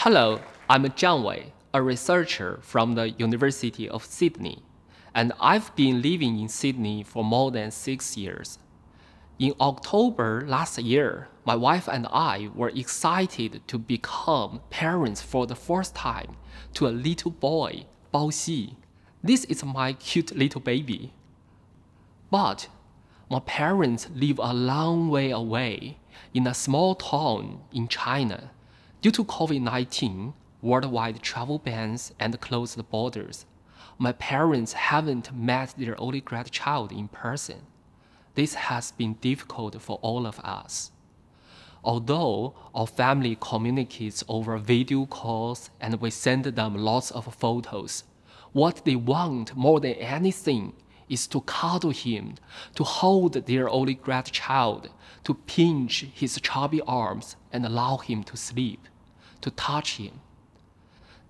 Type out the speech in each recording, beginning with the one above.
Hello, I'm Zhanwei, a researcher from the University of Sydney, and I've been living in Sydney for more than six years. In October last year, my wife and I were excited to become parents for the first time to a little boy, Bao Xi. This is my cute little baby. But my parents live a long way away in a small town in China. Due to COVID 19, worldwide travel bans, and closed borders, my parents haven't met their only grandchild in person. This has been difficult for all of us. Although our family communicates over video calls and we send them lots of photos, what they want more than anything is to cuddle him, to hold their only grandchild, to pinch his chubby arms and allow him to sleep, to touch him.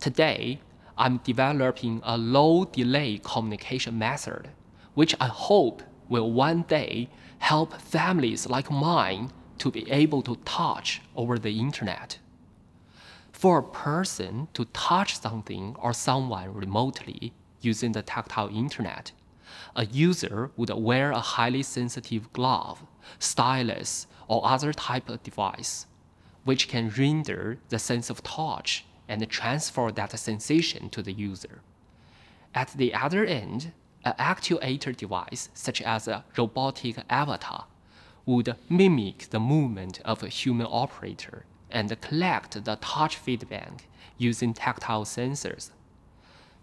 Today, I'm developing a low delay communication method, which I hope will one day help families like mine to be able to touch over the internet. For a person to touch something or someone remotely using the tactile internet, a user would wear a highly sensitive glove, stylus, or other type of device, which can render the sense of touch and transfer that sensation to the user. At the other end, an actuator device, such as a robotic avatar, would mimic the movement of a human operator and collect the touch feedback using tactile sensors.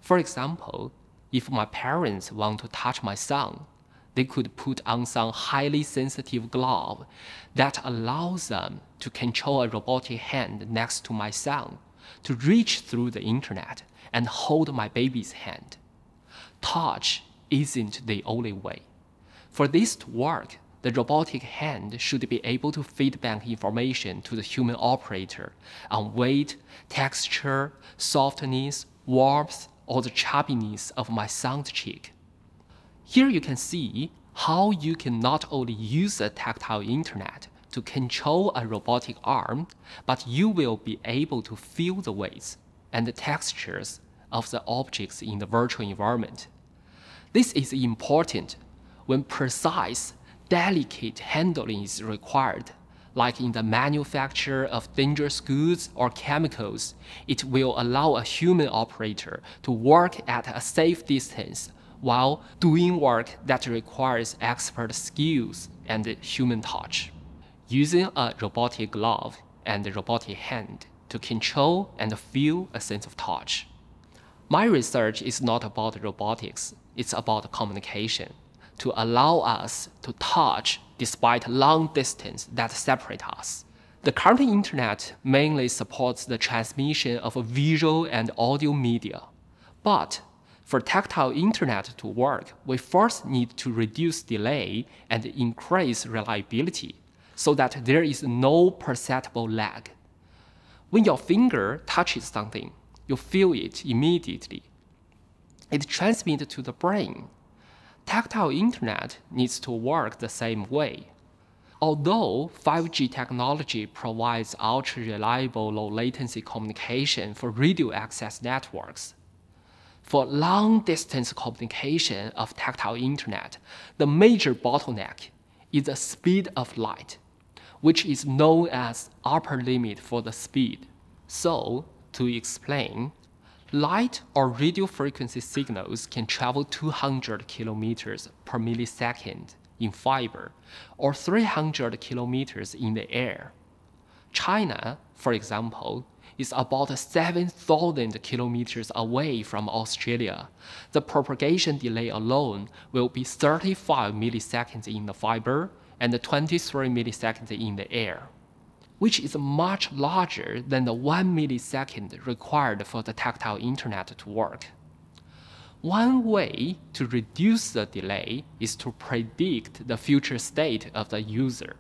For example, if my parents want to touch my son, they could put on some highly sensitive glove that allows them to control a robotic hand next to my son to reach through the internet and hold my baby's hand. Touch isn't the only way. For this to work, the robotic hand should be able to feedback information to the human operator on weight, texture, softness, warmth, or the chubbiness of my son's cheek. Here you can see how you can not only use the tactile internet to control a robotic arm, but you will be able to feel the weights and the textures of the objects in the virtual environment. This is important when precise, delicate handling is required, like in the manufacture of dangerous goods or chemicals, it will allow a human operator to work at a safe distance while doing work that requires expert skills and human touch using a robotic glove and a robotic hand to control and feel a sense of touch. My research is not about robotics, it's about communication, to allow us to touch despite long distance that separate us. The current internet mainly supports the transmission of visual and audio media. But for tactile internet to work, we first need to reduce delay and increase reliability so that there is no perceptible lag. When your finger touches something, you feel it immediately. It transmits to the brain. Tactile internet needs to work the same way. Although 5G technology provides ultra-reliable low-latency communication for radio access networks, for long-distance communication of tactile internet, the major bottleneck is the speed of light which is known as upper limit for the speed. So, to explain, light or radio frequency signals can travel 200 kilometers per millisecond in fiber or 300 kilometers in the air. China, for example, is about 7,000 kilometers away from Australia. The propagation delay alone will be 35 milliseconds in the fiber and 23 milliseconds in the air, which is much larger than the 1 millisecond required for the tactile internet to work. One way to reduce the delay is to predict the future state of the user,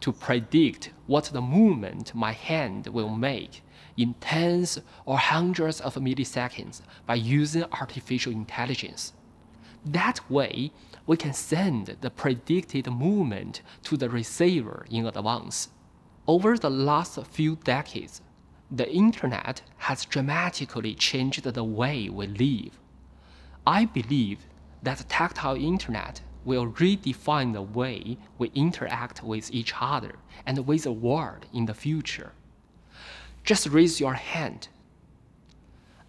to predict what the movement my hand will make in tens or hundreds of milliseconds by using artificial intelligence. That way, we can send the predicted movement to the receiver in advance. Over the last few decades, the internet has dramatically changed the way we live. I believe that tactile internet will redefine the way we interact with each other and with the world in the future. Just raise your hand.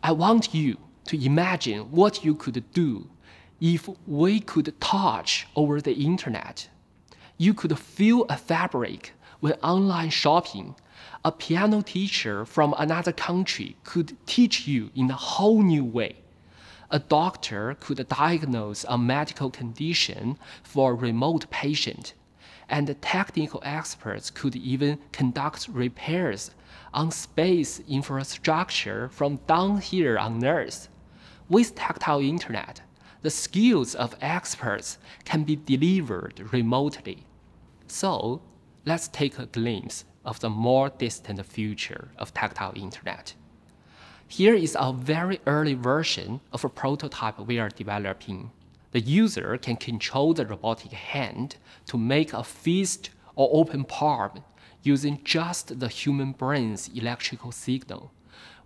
I want you to imagine what you could do if we could touch over the internet. You could feel a fabric when online shopping. A piano teacher from another country could teach you in a whole new way a doctor could diagnose a medical condition for a remote patient, and technical experts could even conduct repairs on space infrastructure from down here on Earth. With tactile internet, the skills of experts can be delivered remotely. So, let's take a glimpse of the more distant future of tactile internet. Here is a very early version of a prototype we are developing. The user can control the robotic hand to make a fist or open palm using just the human brain's electrical signal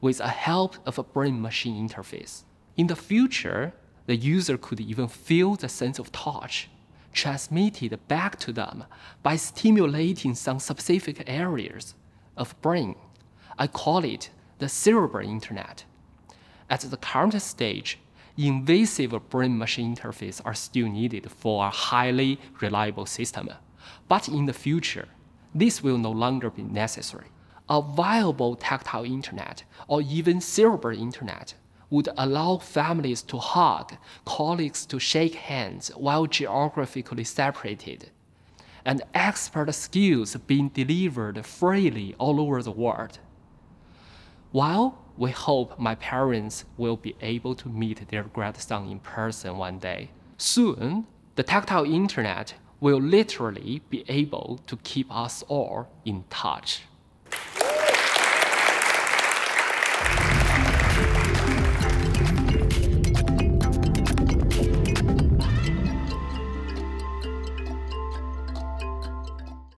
with a help of a brain-machine interface. In the future, the user could even feel the sense of touch transmitted back to them by stimulating some specific areas of brain. I call it the cerebral internet. At the current stage, invasive brain-machine interfaces are still needed for a highly reliable system. But in the future, this will no longer be necessary. A viable tactile internet or even cerebral internet would allow families to hug, colleagues to shake hands while geographically separated, and expert skills being delivered freely all over the world. While we hope my parents will be able to meet their grandson in person one day, soon the tactile internet will literally be able to keep us all in touch.